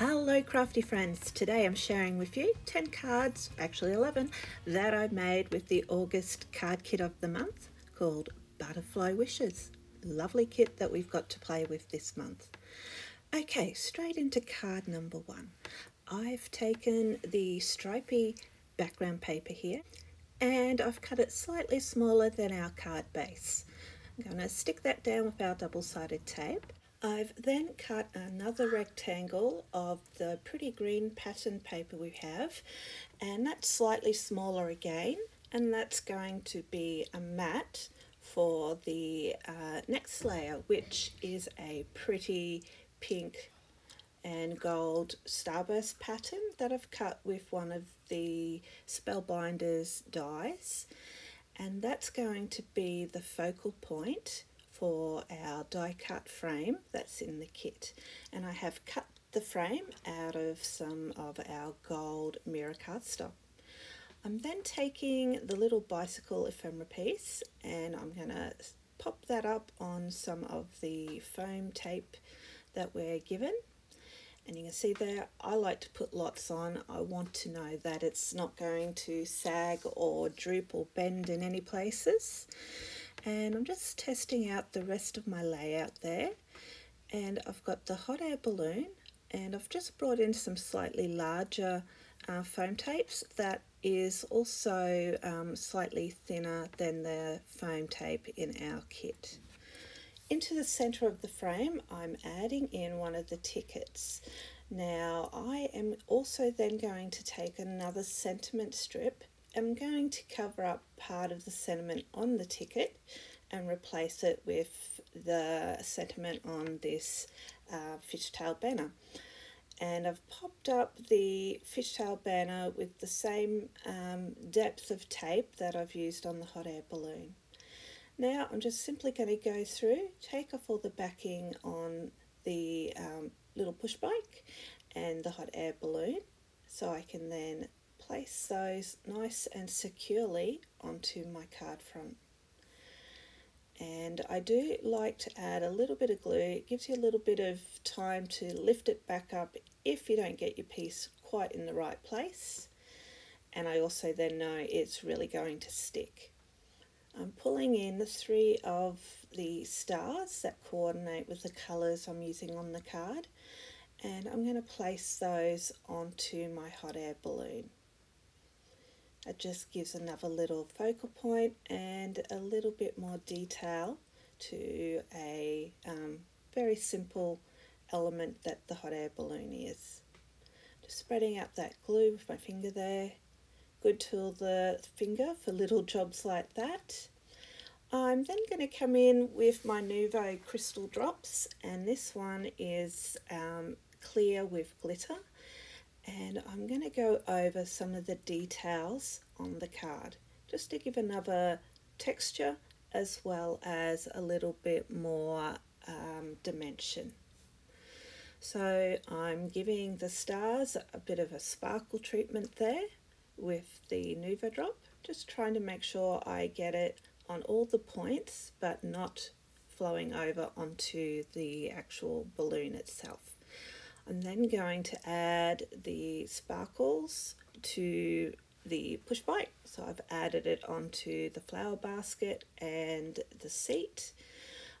Hello crafty friends, today I'm sharing with you 10 cards, actually 11, that I made with the August card kit of the month called Butterfly Wishes. Lovely kit that we've got to play with this month. Okay, straight into card number one. I've taken the stripy background paper here and I've cut it slightly smaller than our card base. I'm going to stick that down with our double-sided tape I've then cut another rectangle of the pretty green pattern paper we have and that's slightly smaller again and that's going to be a mat for the uh, next layer which is a pretty pink and gold starburst pattern that I've cut with one of the Spellbinders dies. And that's going to be the focal point for our die cut frame that's in the kit. And I have cut the frame out of some of our gold mirror cardstock. I'm then taking the little bicycle ephemera piece and I'm going to pop that up on some of the foam tape that we're given. And you can see there I like to put lots on. I want to know that it's not going to sag or droop or bend in any places and I'm just testing out the rest of my layout there and I've got the hot air balloon and I've just brought in some slightly larger uh, foam tapes that is also um, slightly thinner than the foam tape in our kit. Into the center of the frame I'm adding in one of the tickets. Now I am also then going to take another sentiment strip I'm going to cover up part of the sentiment on the ticket and replace it with the sentiment on this uh, fishtail banner. And I've popped up the fishtail banner with the same um, depth of tape that I've used on the hot air balloon. Now I'm just simply going to go through, take off all the backing on the um, little push bike and the hot air balloon so I can then place those nice and securely onto my card front. And I do like to add a little bit of glue. It gives you a little bit of time to lift it back up if you don't get your piece quite in the right place. And I also then know it's really going to stick. I'm pulling in the three of the stars that coordinate with the colours I'm using on the card and I'm going to place those onto my hot air balloon. It just gives another little focal point and a little bit more detail to a um, very simple element that the hot air balloon is. Just spreading out that glue with my finger there. Good tool the finger for little jobs like that. I'm then going to come in with my Nuvo crystal drops and this one is um, clear with glitter and I'm going to go over some of the details on the card just to give another texture as well as a little bit more um, dimension. So I'm giving the stars a bit of a sparkle treatment there with the Nuvo drop, just trying to make sure I get it on all the points but not flowing over onto the actual balloon itself. I'm then going to add the sparkles to the push bike. So I've added it onto the flower basket and the seat.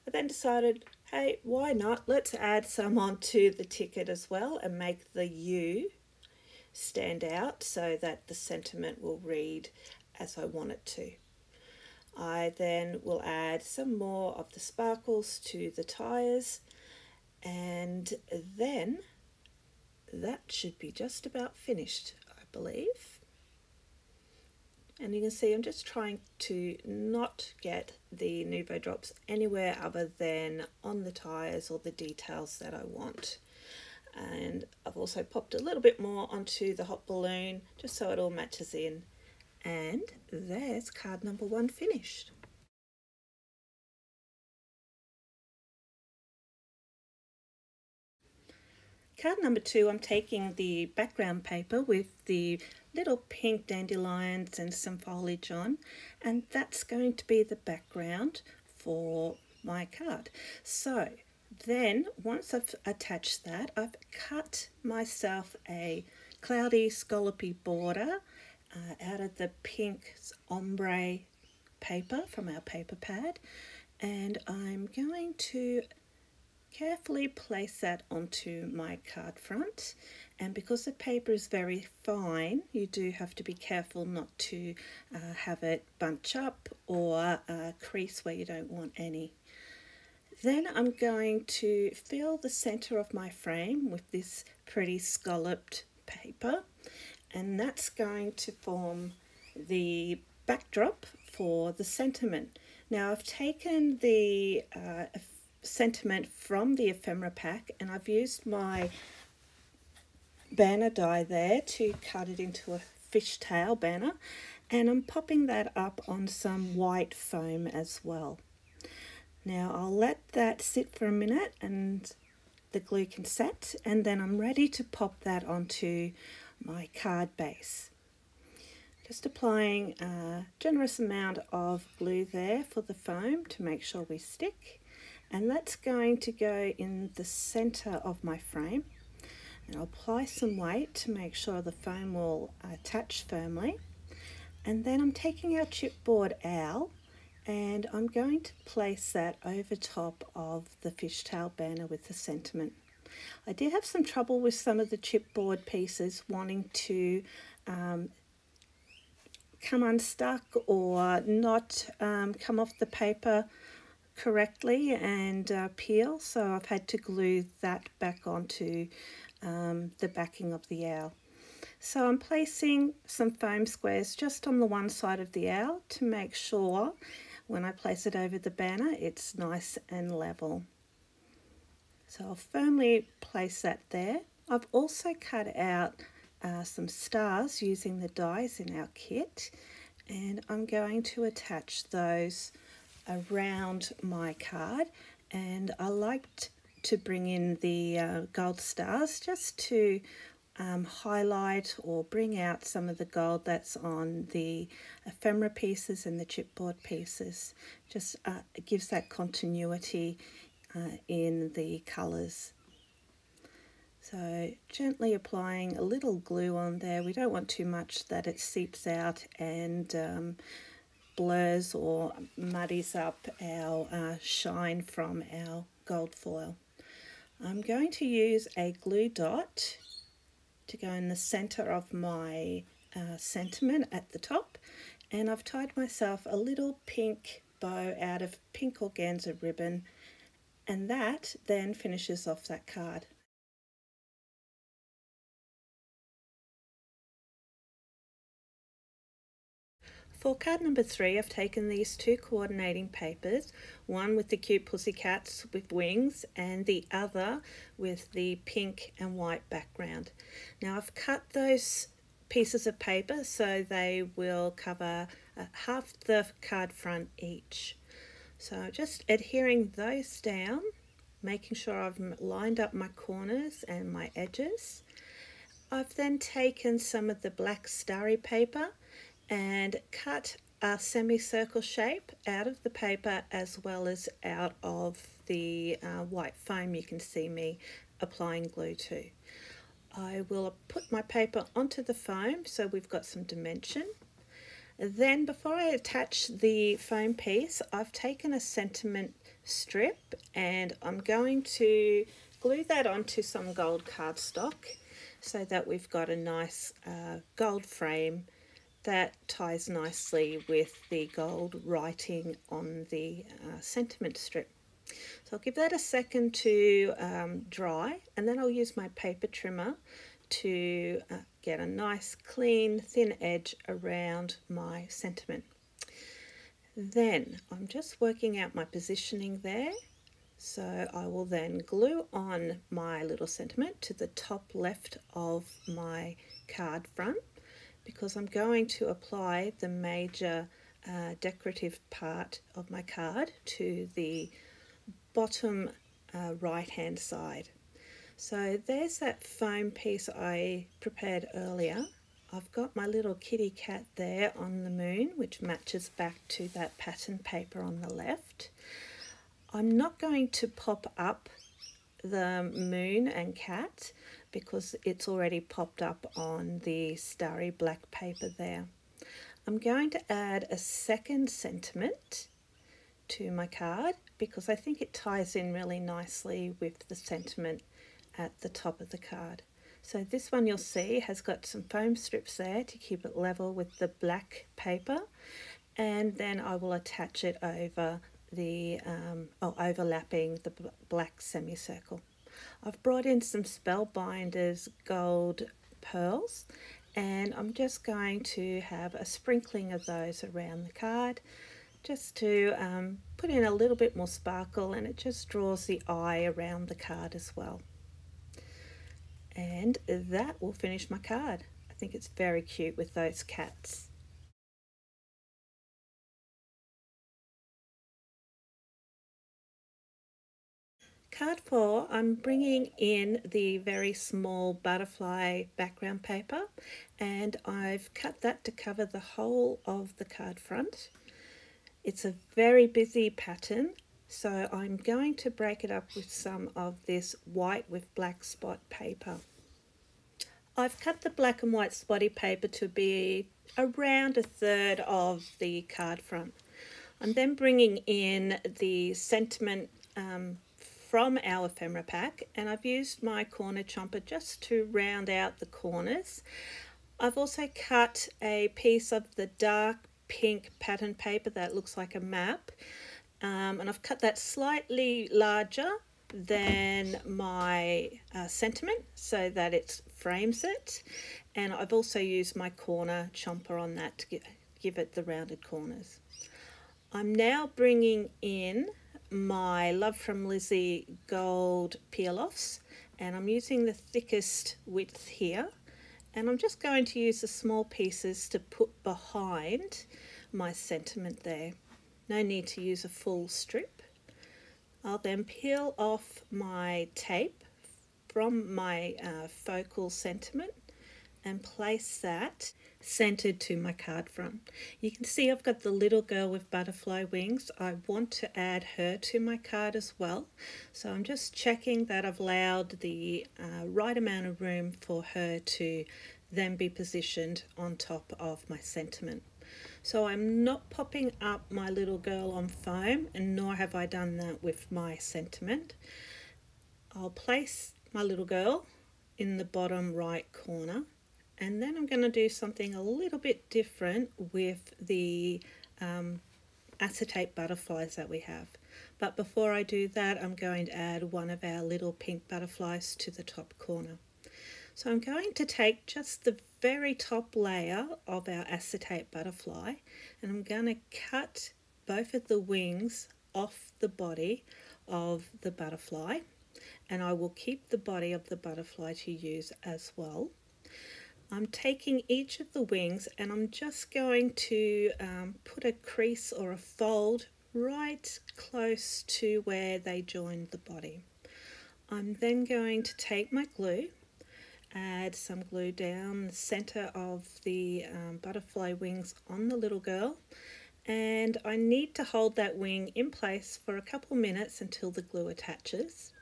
I then decided, hey, why not? Let's add some onto the ticket as well and make the U stand out so that the sentiment will read as I want it to. I then will add some more of the sparkles to the tyres and then that should be just about finished, I believe. And you can see I'm just trying to not get the Nuvo drops anywhere other than on the tyres or the details that I want. And I've also popped a little bit more onto the hot balloon just so it all matches in. And there's card number one finished. Card number two, I'm taking the background paper with the little pink dandelions and some foliage on, and that's going to be the background for my card. So Then, once I've attached that, I've cut myself a cloudy scallopy border uh, out of the pink ombre paper from our paper pad and I'm going to carefully place that onto my card front and because the paper is very fine you do have to be careful not to uh, have it bunch up or uh, crease where you don't want any. Then I'm going to fill the center of my frame with this pretty scalloped paper and that's going to form the backdrop for the sentiment. Now I've taken the uh, sentiment from the ephemera pack and I've used my banner die there to cut it into a fishtail banner and I'm popping that up on some white foam as well. Now I'll let that sit for a minute and the glue can set and then I'm ready to pop that onto my card base. Just applying a generous amount of glue there for the foam to make sure we stick and that's going to go in the center of my frame. And I'll apply some weight to make sure the foam will attach firmly. And then I'm taking our chipboard owl and I'm going to place that over top of the fishtail banner with the sentiment. I did have some trouble with some of the chipboard pieces wanting to um, come unstuck or not um, come off the paper correctly and uh, peel so I've had to glue that back onto um, the backing of the owl. So I'm placing some foam squares just on the one side of the owl to make sure when I place it over the banner it's nice and level. So I'll firmly place that there. I've also cut out uh, some stars using the dies in our kit and I'm going to attach those around my card and I liked to bring in the uh, gold stars just to um, highlight or bring out some of the gold that's on the ephemera pieces and the chipboard pieces. Just uh, gives that continuity uh, in the colours. So gently applying a little glue on there. We don't want too much that it seeps out and um, blurs or muddies up our uh, shine from our gold foil. I'm going to use a glue dot to go in the center of my uh, sentiment at the top and I've tied myself a little pink bow out of pink organza ribbon and that then finishes off that card. For card number three, I've taken these two coordinating papers, one with the cute pussycats with wings and the other with the pink and white background. Now I've cut those pieces of paper so they will cover uh, half the card front each. So just adhering those down, making sure I've lined up my corners and my edges. I've then taken some of the black starry paper and cut a semicircle shape out of the paper as well as out of the uh, white foam you can see me applying glue to. I will put my paper onto the foam so we've got some dimension. Then before I attach the foam piece, I've taken a sentiment strip and I'm going to glue that onto some gold cardstock so that we've got a nice uh, gold frame that ties nicely with the gold writing on the uh, sentiment strip. So I'll give that a second to um, dry and then I'll use my paper trimmer to uh, get a nice clean thin edge around my sentiment. Then I'm just working out my positioning there. So I will then glue on my little sentiment to the top left of my card front because I'm going to apply the major uh, decorative part of my card to the bottom uh, right hand side. So there's that foam piece I prepared earlier. I've got my little kitty cat there on the moon which matches back to that pattern paper on the left. I'm not going to pop up the moon and cat because it's already popped up on the starry black paper there. I'm going to add a second sentiment to my card because I think it ties in really nicely with the sentiment at the top of the card. So this one you'll see has got some foam strips there to keep it level with the black paper and then I will attach it over the um, oh, overlapping the black semicircle. I've brought in some Spellbinders gold pearls and I'm just going to have a sprinkling of those around the card just to um, put in a little bit more sparkle and it just draws the eye around the card as well. And that will finish my card. I think it's very cute with those cats. Card 4, I'm bringing in the very small butterfly background paper and I've cut that to cover the whole of the card front. It's a very busy pattern so I'm going to break it up with some of this white with black spot paper. I've cut the black and white spotty paper to be around a third of the card front. I'm then bringing in the sentiment um, from our ephemera pack and I've used my corner chomper just to round out the corners. I've also cut a piece of the dark pink pattern paper that looks like a map um, and I've cut that slightly larger than my uh, sentiment so that it frames it and I've also used my corner chomper on that to give, give it the rounded corners. I'm now bringing in my Love from Lizzie gold peel-offs and I'm using the thickest width here and I'm just going to use the small pieces to put behind my sentiment there. No need to use a full strip. I'll then peel off my tape from my uh, focal sentiment and place that centered to my card front. You can see I've got the little girl with butterfly wings. I want to add her to my card as well. So I'm just checking that I've allowed the uh, right amount of room for her to then be positioned on top of my sentiment. So I'm not popping up my little girl on foam and nor have I done that with my sentiment. I'll place my little girl in the bottom right corner and then I'm going to do something a little bit different with the um, acetate butterflies that we have. But before I do that, I'm going to add one of our little pink butterflies to the top corner. So I'm going to take just the very top layer of our acetate butterfly and I'm going to cut both of the wings off the body of the butterfly and I will keep the body of the butterfly to use as well. I'm taking each of the wings and I'm just going to um, put a crease or a fold right close to where they join the body. I'm then going to take my glue, add some glue down the center of the um, butterfly wings on the little girl and I need to hold that wing in place for a couple minutes until the glue attaches.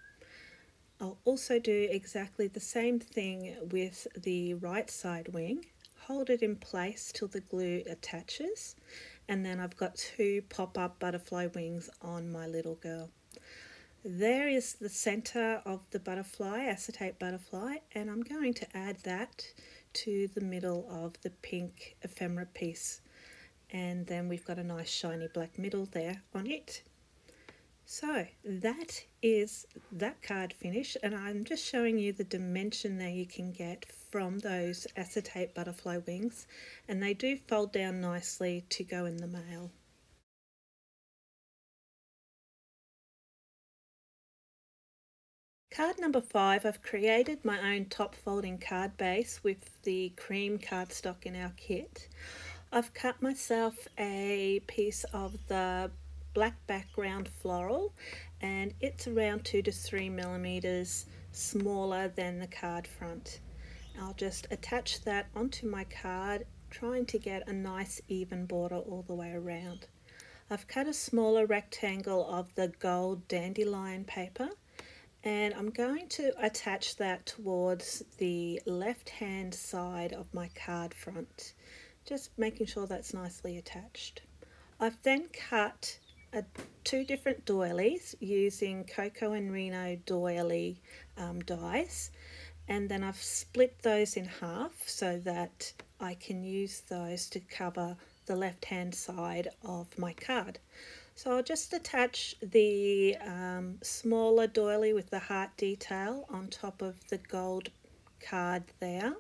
I'll also do exactly the same thing with the right side wing. Hold it in place till the glue attaches and then I've got two pop-up butterfly wings on my little girl. There is the center of the butterfly, acetate butterfly, and I'm going to add that to the middle of the pink ephemera piece. And then we've got a nice shiny black middle there on it. So that is that card finish and I'm just showing you the dimension that you can get from those acetate butterfly wings and they do fold down nicely to go in the mail. Card number five, I've created my own top folding card base with the cream cardstock in our kit. I've cut myself a piece of the black background floral and it's around two to three millimeters smaller than the card front. I'll just attach that onto my card trying to get a nice even border all the way around. I've cut a smaller rectangle of the gold dandelion paper and I'm going to attach that towards the left hand side of my card front just making sure that's nicely attached. I've then cut a, two different doilies using Coco and Reno doily um, dies and then I've split those in half so that I can use those to cover the left hand side of my card. So I'll just attach the um, smaller doily with the heart detail on top of the gold card there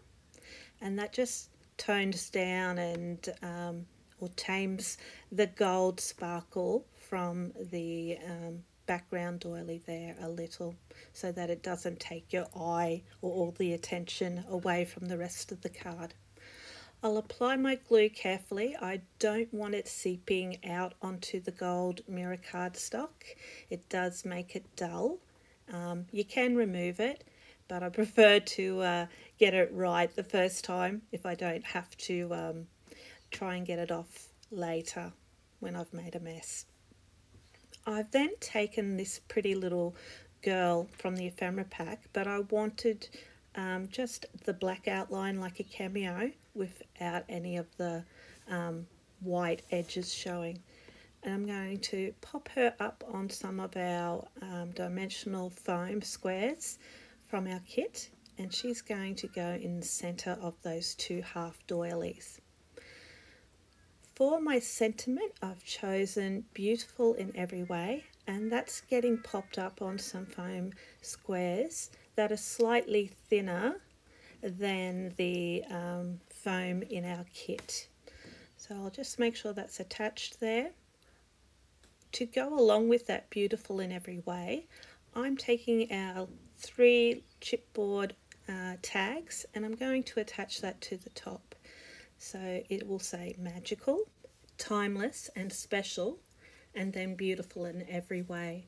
and that just tones down and um, or tames the gold sparkle from the um, background doily there a little so that it doesn't take your eye or all the attention away from the rest of the card. I'll apply my glue carefully. I don't want it seeping out onto the gold mirror cardstock. It does make it dull. Um, you can remove it, but I prefer to uh, get it right the first time if I don't have to um, try and get it off later when I've made a mess. I've then taken this pretty little girl from the ephemera pack, but I wanted um, just the black outline like a cameo without any of the um, white edges showing. And I'm going to pop her up on some of our um, dimensional foam squares from our kit and she's going to go in the center of those two half doilies. For my sentiment, I've chosen beautiful in every way, and that's getting popped up on some foam squares that are slightly thinner than the um, foam in our kit. So I'll just make sure that's attached there. To go along with that beautiful in every way, I'm taking our three chipboard uh, tags and I'm going to attach that to the top. So it will say magical, timeless and special and then beautiful in every way.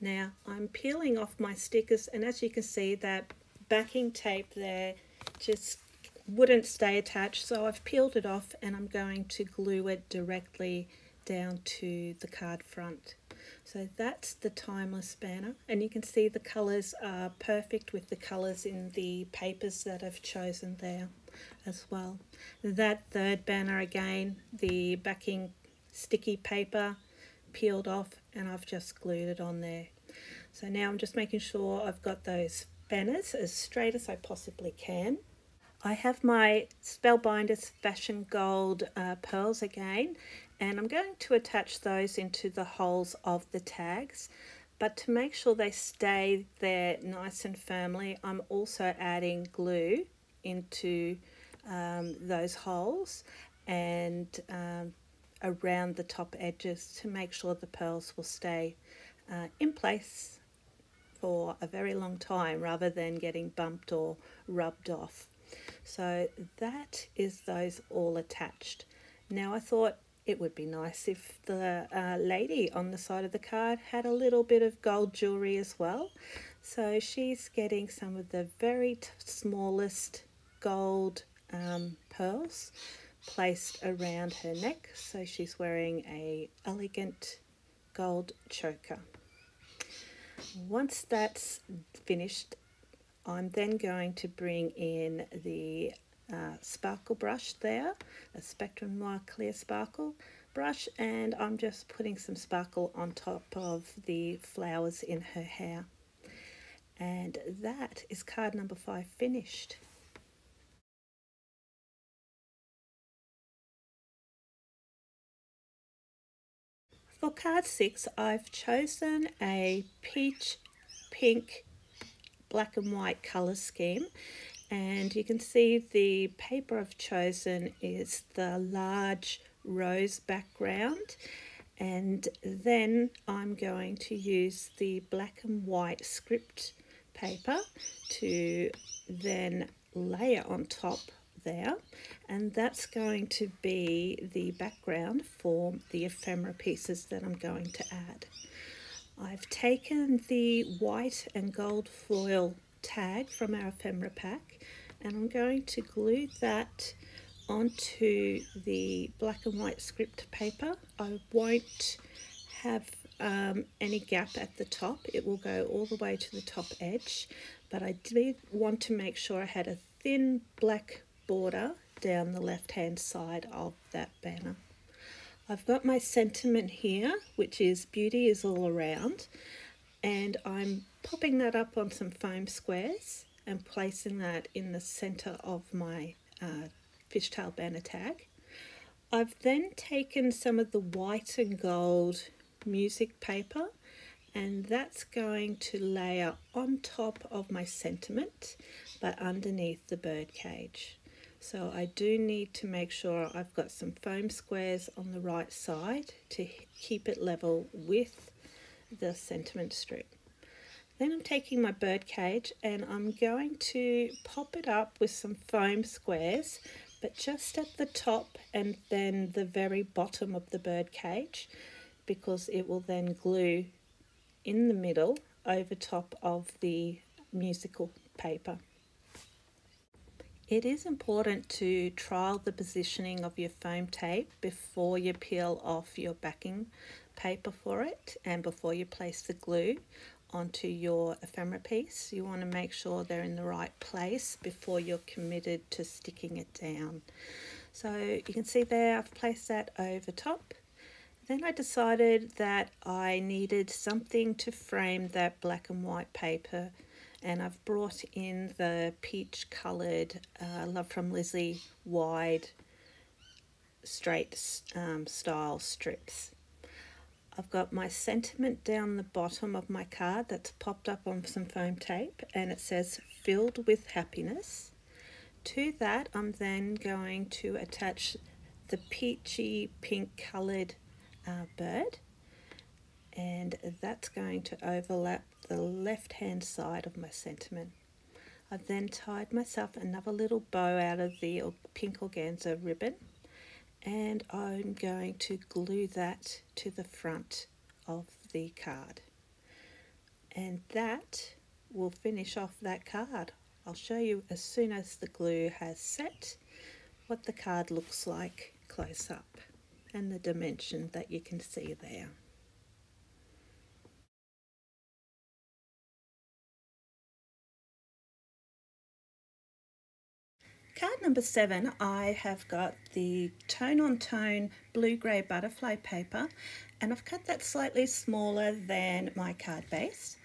Now I'm peeling off my stickers and as you can see that backing tape there just wouldn't stay attached so I've peeled it off and I'm going to glue it directly down to the card front. So that's the Timeless banner and you can see the colours are perfect with the colours in the papers that I've chosen there as well. That third banner again, the backing sticky paper peeled off and I've just glued it on there. So now I'm just making sure I've got those banners as straight as I possibly can. I have my Spellbinders Fashion Gold uh, pearls again and I'm going to attach those into the holes of the tags but to make sure they stay there nice and firmly I'm also adding glue into um, those holes and um, around the top edges to make sure the pearls will stay uh, in place for a very long time rather than getting bumped or rubbed off. So that is those all attached. Now I thought it would be nice if the uh, lady on the side of the card had a little bit of gold jewelry as well. So she's getting some of the very smallest gold um, pearls placed around her neck. So she's wearing a elegant gold choker. Once that's finished, I'm then going to bring in the uh, sparkle brush there, a Spectrum Noir Clear Sparkle brush, and I'm just putting some sparkle on top of the flowers in her hair. And that is card number five finished. For card six, I've chosen a peach, pink, black and white colour scheme. And you can see the paper I've chosen is the large rose background. And then I'm going to use the black and white script paper to then layer on top there and that's going to be the background for the ephemera pieces that I'm going to add. I've taken the white and gold foil tag from our ephemera pack and I'm going to glue that onto the black and white script paper. I won't have um, any gap at the top. It will go all the way to the top edge, but I did want to make sure I had a thin black border down the left hand side of that banner. I've got my sentiment here, which is beauty is all around, and I'm popping that up on some foam squares and placing that in the center of my uh, fishtail banner tag. I've then taken some of the white and gold music paper and that's going to layer on top of my sentiment but underneath the bird cage. So I do need to make sure I've got some foam squares on the right side to keep it level with the sentiment strip. Then I'm taking my bird cage and I'm going to pop it up with some foam squares but just at the top and then the very bottom of the bird cage because it will then glue in the middle over top of the musical paper. It is important to trial the positioning of your foam tape before you peel off your backing paper for it and before you place the glue onto your ephemera piece. You want to make sure they're in the right place before you're committed to sticking it down. So you can see there I've placed that over top. Then I decided that I needed something to frame that black and white paper and I've brought in the peach coloured uh, Love from Lizzie wide straight um, style strips. I've got my sentiment down the bottom of my card that's popped up on some foam tape and it says filled with happiness. To that I'm then going to attach the peachy pink coloured uh, bird and that's going to overlap the left hand side of my sentiment. I've then tied myself another little bow out of the pink organza ribbon and I'm going to glue that to the front of the card and that will finish off that card. I'll show you as soon as the glue has set what the card looks like close up and the dimension that you can see there. Card number seven, I have got the tone on tone blue-grey butterfly paper and I've cut that slightly smaller than my card base.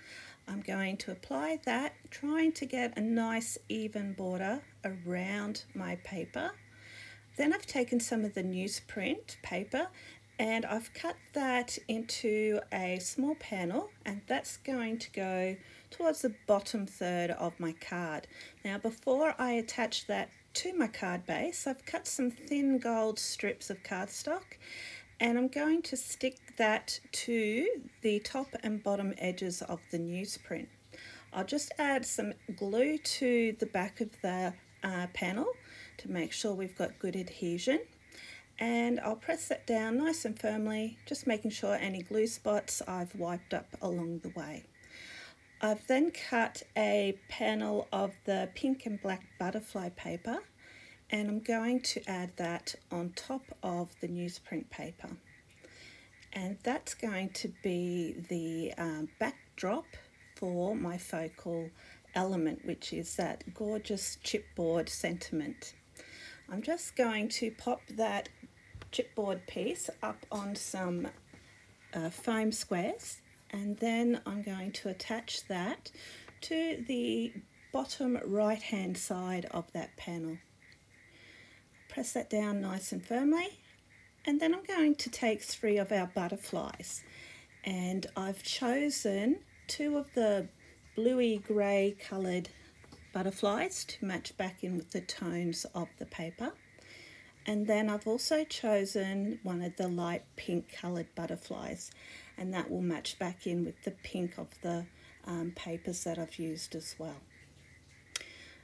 I'm going to apply that, trying to get a nice even border around my paper. Then I've taken some of the newsprint paper and I've cut that into a small panel and that's going to go towards the bottom third of my card. Now before I attach that to my card base, I've cut some thin gold strips of cardstock and I'm going to stick that to the top and bottom edges of the newsprint. I'll just add some glue to the back of the uh, panel to make sure we've got good adhesion and I'll press that down nice and firmly just making sure any glue spots I've wiped up along the way. I've then cut a panel of the pink and black butterfly paper and I'm going to add that on top of the newsprint paper. And that's going to be the um, backdrop for my focal element, which is that gorgeous chipboard sentiment. I'm just going to pop that chipboard piece up on some uh, foam squares and then I'm going to attach that to the bottom right hand side of that panel. Press that down nice and firmly. And then I'm going to take three of our butterflies. And I've chosen two of the bluey grey coloured butterflies to match back in with the tones of the paper. And then I've also chosen one of the light pink coloured butterflies and that will match back in with the pink of the um, papers that I've used as well.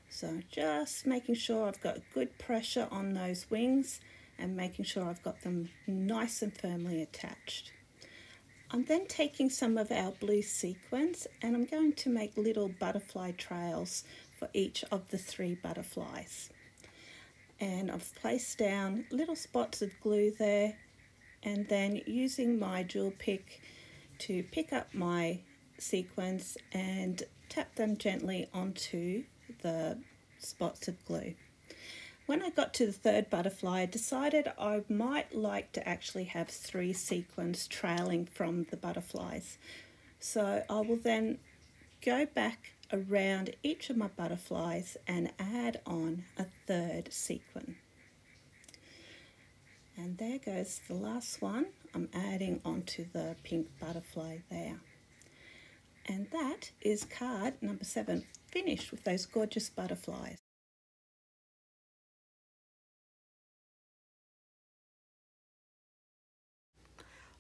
So just making sure I've got good pressure on those wings and making sure I've got them nice and firmly attached. I'm then taking some of our blue sequins and I'm going to make little butterfly trails for each of the three butterflies. And I've placed down little spots of glue there and then using my jewel pick to pick up my sequins and tap them gently onto the spots of glue. When I got to the third butterfly, I decided I might like to actually have three sequins trailing from the butterflies. So I will then go back around each of my butterflies and add on a third sequin. And there goes the last one. I'm adding onto the pink butterfly there. And that is card number seven, finished with those gorgeous butterflies.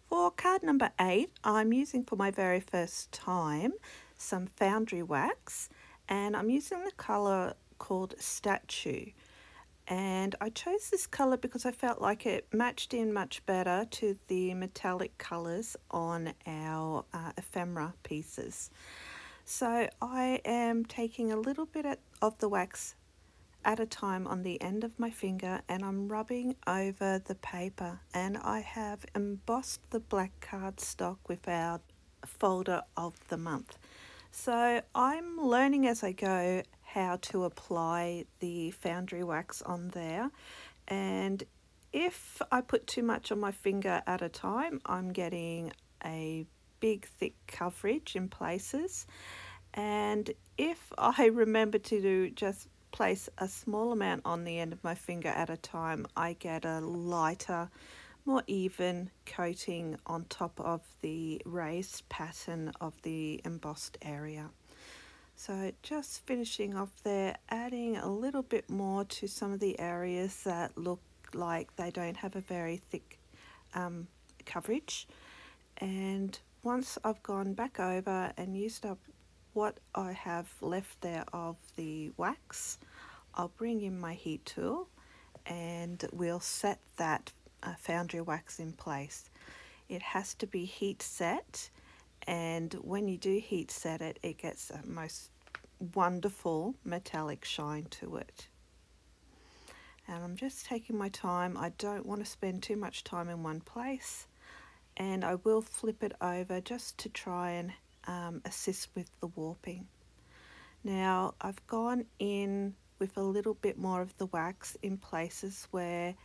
For card number eight, I'm using for my very first time some foundry wax and I'm using the colour called Statue and I chose this colour because I felt like it matched in much better to the metallic colours on our uh, ephemera pieces. So I am taking a little bit of the wax at a time on the end of my finger and I'm rubbing over the paper and I have embossed the black cardstock with our folder of the month. So I'm learning as I go how to apply the foundry wax on there and if I put too much on my finger at a time I'm getting a big thick coverage in places and if I remember to do just place a small amount on the end of my finger at a time I get a lighter more even coating on top of the raised pattern of the embossed area. So just finishing off there, adding a little bit more to some of the areas that look like they don't have a very thick um, coverage. And once I've gone back over and used up what I have left there of the wax, I'll bring in my heat tool and we'll set that uh, foundry wax in place. It has to be heat set and when you do heat set it it gets a most wonderful metallic shine to it. And I'm just taking my time. I don't want to spend too much time in one place. And I will flip it over just to try and um, assist with the warping. Now I've gone in with a little bit more of the wax in places where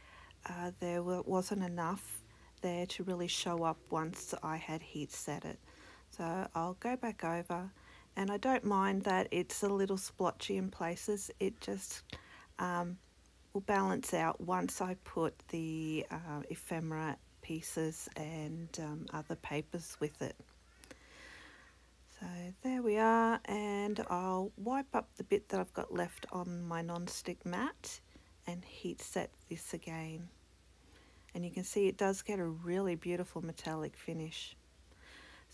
uh, there wasn't enough there to really show up once I had heat set it so I'll go back over and I don't mind that it's a little splotchy in places. It just um, will balance out once I put the uh, ephemera pieces and um, other papers with it. So there we are and I'll wipe up the bit that I've got left on my non-stick mat and heat set this again. And you can see it does get a really beautiful metallic finish.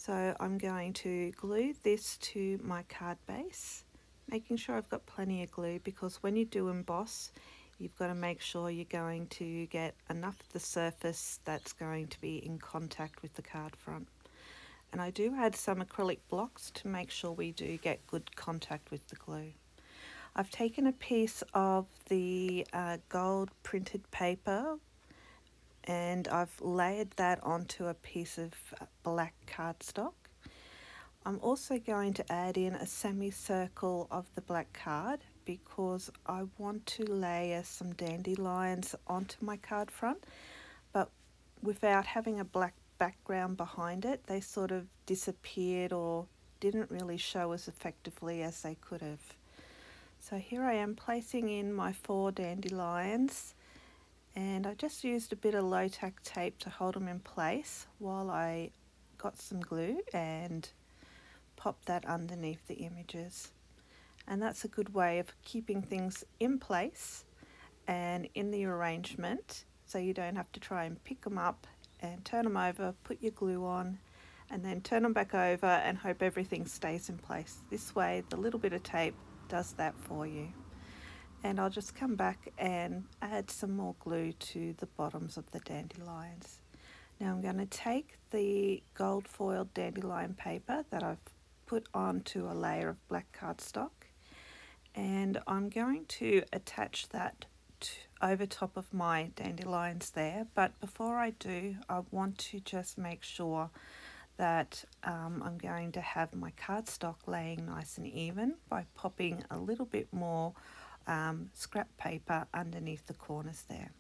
So I'm going to glue this to my card base, making sure I've got plenty of glue because when you do emboss, you've got to make sure you're going to get enough of the surface that's going to be in contact with the card front. And I do add some acrylic blocks to make sure we do get good contact with the glue. I've taken a piece of the uh, gold printed paper and I've layered that onto a piece of black cardstock. I'm also going to add in a semicircle of the black card because I want to layer some dandelions onto my card front but without having a black background behind it they sort of disappeared or didn't really show as effectively as they could have. So here I am placing in my four dandelions and I just used a bit of low tack tape to hold them in place while I got some glue and popped that underneath the images and that's a good way of keeping things in place and in the arrangement so you don't have to try and pick them up and turn them over, put your glue on and then turn them back over and hope everything stays in place. This way the little bit of tape does that for you and I'll just come back and add some more glue to the bottoms of the dandelions. Now I'm going to take the gold foiled dandelion paper that I've put onto a layer of black cardstock and I'm going to attach that over top of my dandelions there but before I do I want to just make sure that um, I'm going to have my cardstock laying nice and even by popping a little bit more um, scrap paper underneath the corners there.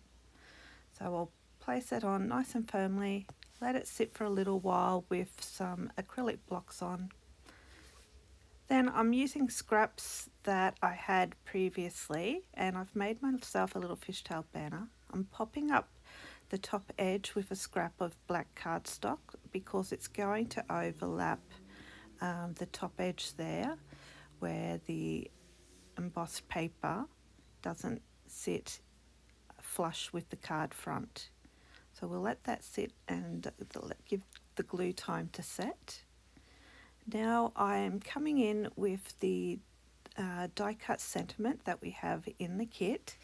So I'll place it on nice and firmly, let it sit for a little while with some acrylic blocks on. Then I'm using scraps that I had previously and I've made myself a little fishtail banner. I'm popping up the top edge with a scrap of black cardstock because it's going to overlap um, the top edge there where the embossed paper doesn't sit flush with the card front. So we'll let that sit and give the glue time to set. Now I am coming in with the uh, die cut sentiment that we have in the kit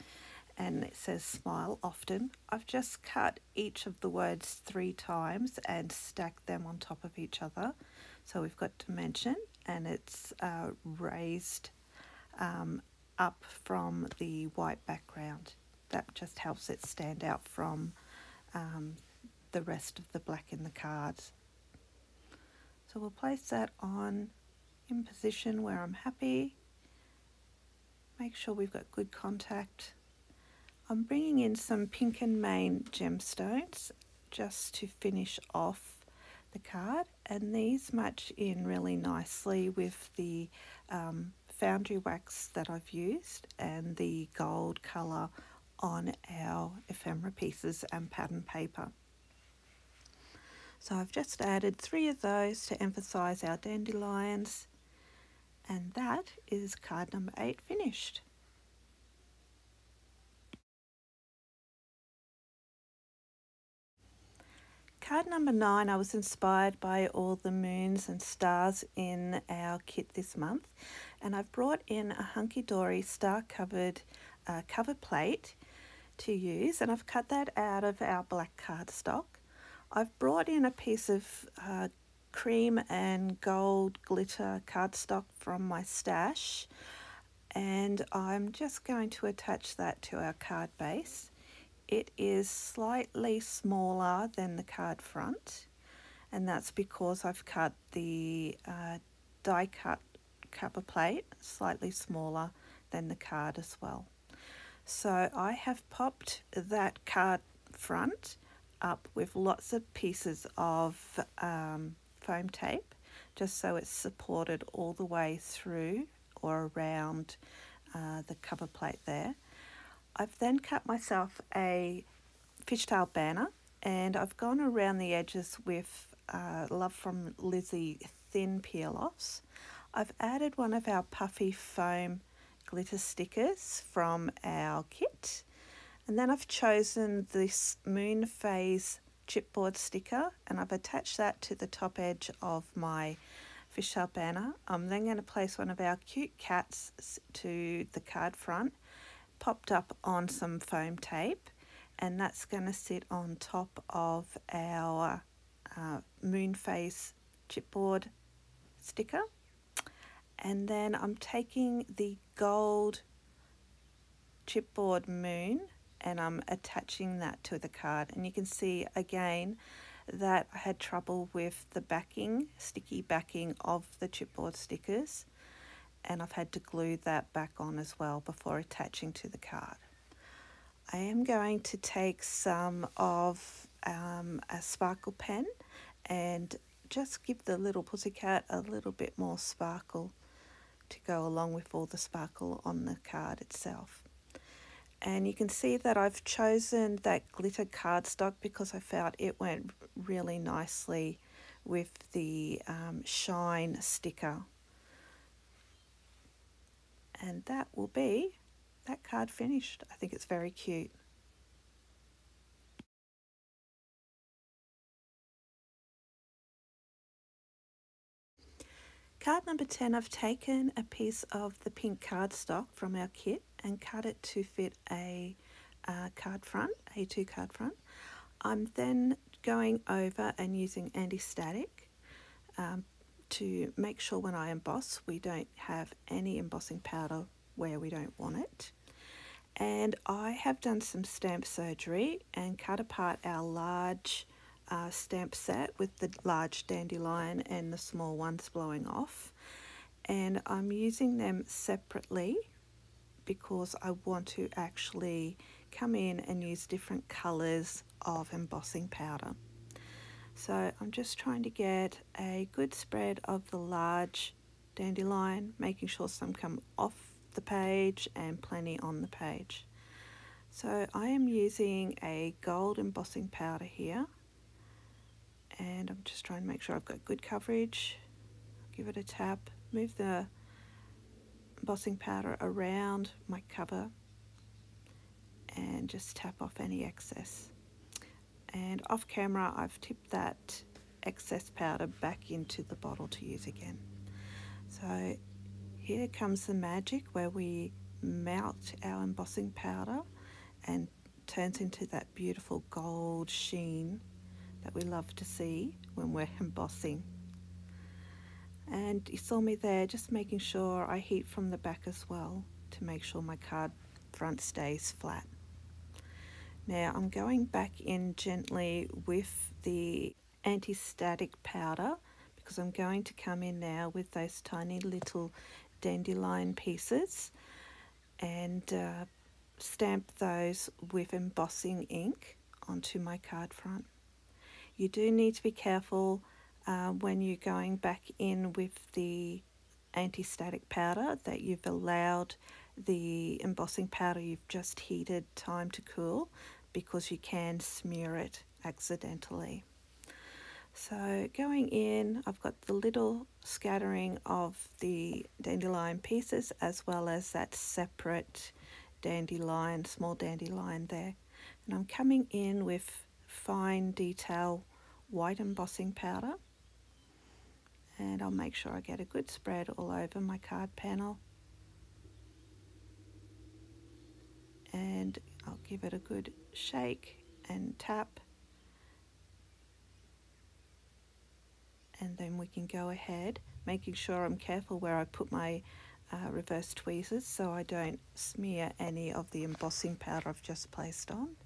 and it says smile often. I've just cut each of the words three times and stacked them on top of each other. So we've got dimension and it's uh, raised um, up from the white background. That just helps it stand out from um, the rest of the black in the cards. So we'll place that on in position where I'm happy. Make sure we've got good contact I'm bringing in some Pink and Main gemstones just to finish off the card and these match in really nicely with the um, foundry wax that I've used and the gold colour on our ephemera pieces and pattern paper. So I've just added three of those to emphasize our dandelions and that is card number eight finished. Card number nine, I was inspired by all the moons and stars in our kit this month, and I've brought in a Hunkydory star covered uh, cover plate to use, and I've cut that out of our black cardstock. I've brought in a piece of uh, cream and gold glitter cardstock from my stash, and I'm just going to attach that to our card base. It is slightly smaller than the card front and that's because I've cut the uh, die cut cover plate slightly smaller than the card as well. So I have popped that card front up with lots of pieces of um, foam tape just so it's supported all the way through or around uh, the cover plate there. I've then cut myself a fishtail banner and I've gone around the edges with uh, Love from Lizzie thin peel-offs. I've added one of our puffy foam glitter stickers from our kit and then I've chosen this Moon Phase chipboard sticker and I've attached that to the top edge of my fishtail banner. I'm then going to place one of our cute cats to the card front popped up on some foam tape and that's going to sit on top of our uh, moon phase chipboard sticker and then I'm taking the gold chipboard moon and I'm attaching that to the card. And you can see again that I had trouble with the backing, sticky backing of the chipboard stickers. And I've had to glue that back on as well before attaching to the card. I am going to take some of um, a sparkle pen and just give the little pussycat a little bit more sparkle to go along with all the sparkle on the card itself. And you can see that I've chosen that glitter cardstock because I felt it went really nicely with the um, shine sticker and that will be that card finished. I think it's very cute. Card number 10, I've taken a piece of the pink cardstock from our kit and cut it to fit a uh, card front, A2 card front. I'm then going over and using anti-static um, to make sure when I emboss we don't have any embossing powder where we don't want it. And I have done some stamp surgery and cut apart our large uh, stamp set with the large dandelion and the small ones blowing off and I'm using them separately because I want to actually come in and use different colours of embossing powder. So I'm just trying to get a good spread of the large dandelion, making sure some come off the page and plenty on the page. So I am using a gold embossing powder here and I'm just trying to make sure I've got good coverage. Give it a tap, move the embossing powder around my cover and just tap off any excess. And off camera I've tipped that excess powder back into the bottle to use again. So here comes the magic where we melt our embossing powder and turns into that beautiful gold sheen that we love to see when we're embossing. And you saw me there just making sure I heat from the back as well to make sure my card front stays flat. Now I'm going back in gently with the anti-static powder because I'm going to come in now with those tiny little dandelion pieces and uh, stamp those with embossing ink onto my card front. You do need to be careful uh, when you're going back in with the anti-static powder that you've allowed the embossing powder you've just heated time to cool because you can smear it accidentally. So going in, I've got the little scattering of the dandelion pieces as well as that separate dandelion, small dandelion there. And I'm coming in with fine detail white embossing powder. And I'll make sure I get a good spread all over my card panel. And I'll give it a good shake and tap. And then we can go ahead making sure I'm careful where I put my uh, reverse tweezers so I don't smear any of the embossing powder I've just placed on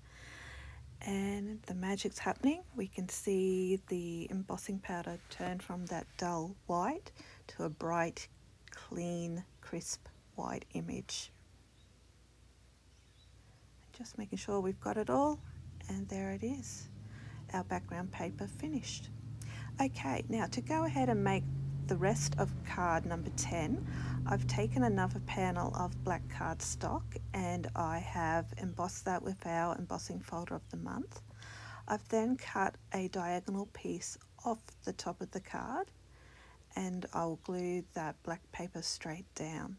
and the magic's happening. We can see the embossing powder turn from that dull white to a bright, clean, crisp white image. Just making sure we've got it all and there it is, our background paper finished. Okay, now to go ahead and make the rest of card number 10, I've taken another panel of black cardstock and I have embossed that with our embossing folder of the month. I've then cut a diagonal piece off the top of the card and I'll glue that black paper straight down.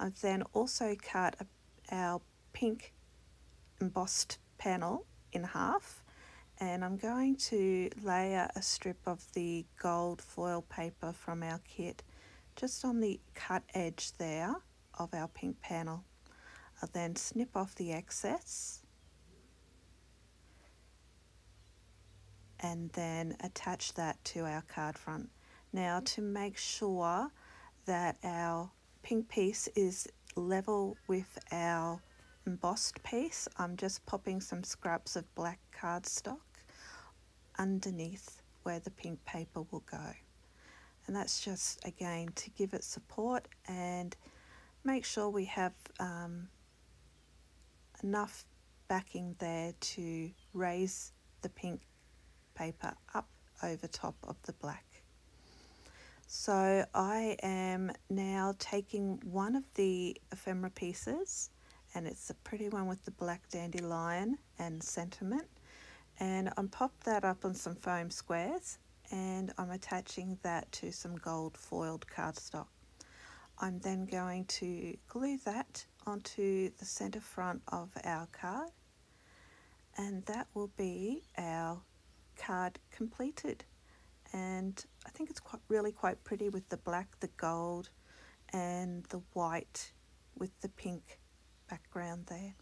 I've then also cut a, our pink embossed panel in half and I'm going to layer a strip of the gold foil paper from our kit just on the cut edge there of our pink panel. I'll then snip off the excess and then attach that to our card front. Now to make sure that our pink piece is level with our embossed piece, I'm just popping some scraps of black cardstock underneath where the pink paper will go and that's just again to give it support and make sure we have um, enough backing there to raise the pink paper up over top of the black. So I am now taking one of the ephemera pieces and it's a pretty one with the black dandelion and sentiment and I'm popped that up on some foam squares and I'm attaching that to some gold foiled cardstock. I'm then going to glue that onto the center front of our card and that will be our card completed and I think it's quite really quite pretty with the black, the gold and the white with the pink background there.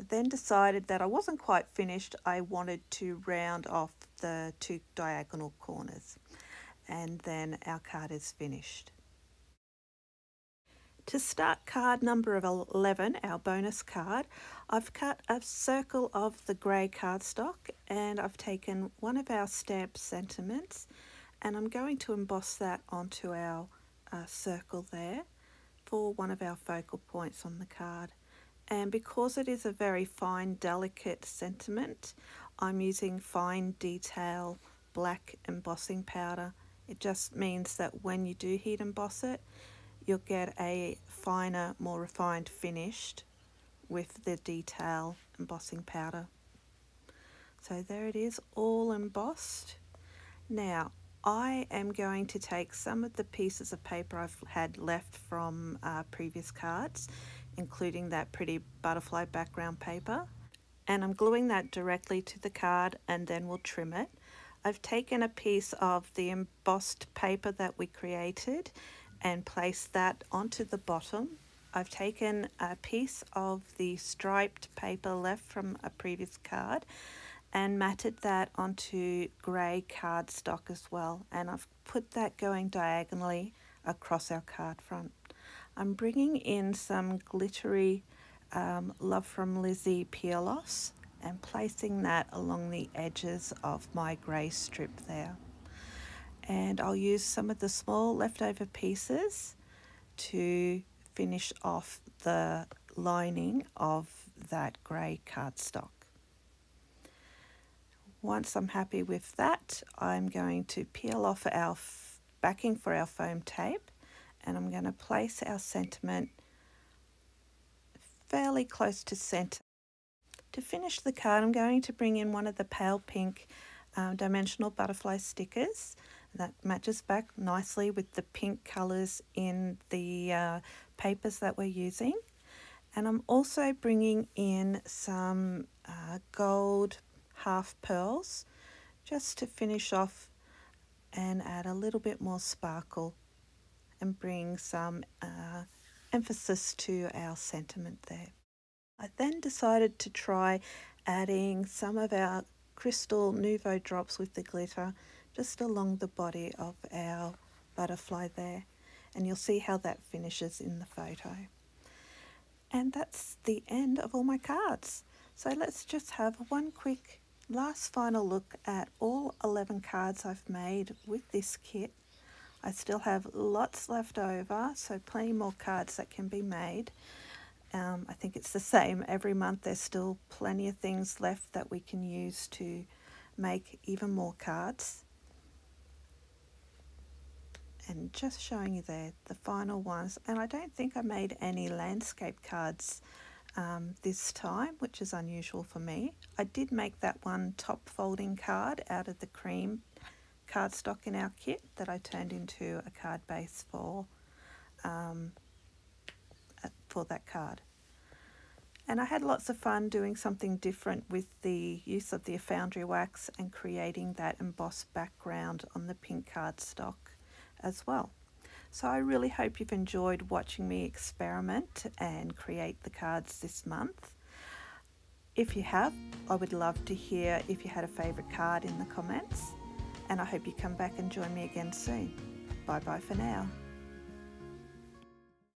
I then decided that I wasn't quite finished. I wanted to round off the two diagonal corners and then our card is finished. To start card number of 11, our bonus card, I've cut a circle of the grey cardstock and I've taken one of our stamp sentiments and I'm going to emboss that onto our uh, circle there for one of our focal points on the card. And because it is a very fine, delicate sentiment, I'm using fine detail black embossing powder. It just means that when you do heat emboss it, you'll get a finer, more refined finished with the detail embossing powder. So there it is, all embossed. Now, I am going to take some of the pieces of paper I've had left from uh, previous cards, including that pretty butterfly background paper, and I'm gluing that directly to the card and then we'll trim it. I've taken a piece of the embossed paper that we created and placed that onto the bottom. I've taken a piece of the striped paper left from a previous card and matted that onto grey cardstock as well and I've put that going diagonally across our card front. I'm bringing in some glittery um, Love from Lizzie peel-offs and placing that along the edges of my grey strip there and I'll use some of the small leftover pieces to finish off the lining of that grey cardstock. Once I'm happy with that, I'm going to peel off our backing for our foam tape and I'm going to place our sentiment fairly close to centre. To finish the card, I'm going to bring in one of the pale pink uh, dimensional butterfly stickers that matches back nicely with the pink colours in the uh, papers that we're using. And I'm also bringing in some uh, gold half pearls just to finish off and add a little bit more sparkle and bring some uh, emphasis to our sentiment there. I then decided to try adding some of our crystal Nuvo drops with the glitter just along the body of our butterfly there and you'll see how that finishes in the photo. And that's the end of all my cards. So let's just have one quick last final look at all 11 cards I've made with this kit. I still have lots left over, so plenty more cards that can be made. Um, I think it's the same every month. There's still plenty of things left that we can use to make even more cards and just showing you there the final ones and I don't think I made any landscape cards um, this time which is unusual for me. I did make that one top folding card out of the cream cardstock in our kit that I turned into a card base for um, uh, for that card. And I had lots of fun doing something different with the use of the foundry wax and creating that embossed background on the pink cardstock as well. So I really hope you've enjoyed watching me experiment and create the cards this month. If you have, I would love to hear if you had a favourite card in the comments. And I hope you come back and join me again soon. Bye bye for now.